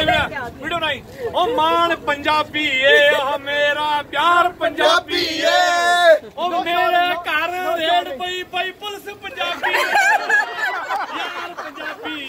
Video ਨਹੀਂ। ਉਹ ਮਾਣ ਪੰਜਾਬੀ ਏ ਉਹ ਮੇਰਾ ਪਿਆਰ ਪੰਜਾਬੀ ਏ। ਉਹ ਮੇਰੇ ਘਰ ਰੇੜ ਪਈ ਪਈ ਪੁਲਿਸ ਪੰਜਾਬੀ। ਯਾਰ ਪੰਜਾਬੀ